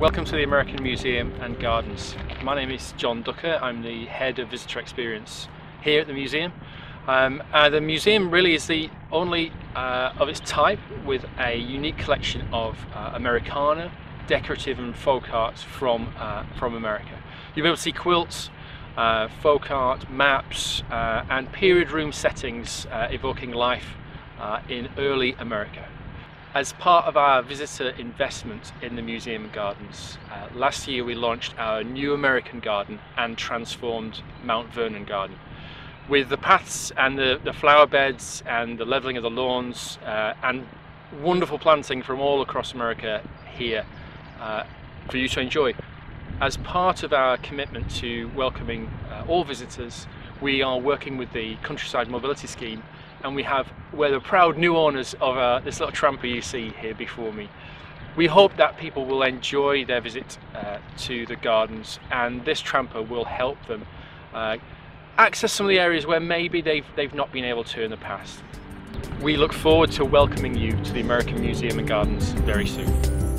Welcome to the American Museum and Gardens. My name is John Ducker. I'm the head of visitor experience here at the museum. Um, uh, the museum really is the only uh, of its type with a unique collection of uh, Americana, decorative and folk arts from, uh, from America. You'll be able to see quilts, uh, folk art, maps uh, and period room settings evoking life in early America. As part of our visitor investment in the Museum Gardens, uh, last year we launched our new American garden and transformed Mount Vernon Garden. With the paths and the, the flower beds and the levelling of the lawns uh, and wonderful planting from all across America here uh, for you to enjoy. As part of our commitment to welcoming uh, all visitors, we are working with the Countryside Mobility Scheme and we have, we're the proud new owners of uh, this little tramper you see here before me. We hope that people will enjoy their visit uh, to the gardens and this tramper will help them uh, access some of the areas where maybe they've, they've not been able to in the past. We look forward to welcoming you to the American Museum and Gardens very soon.